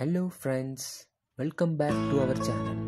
Hello friends, welcome back to our channel.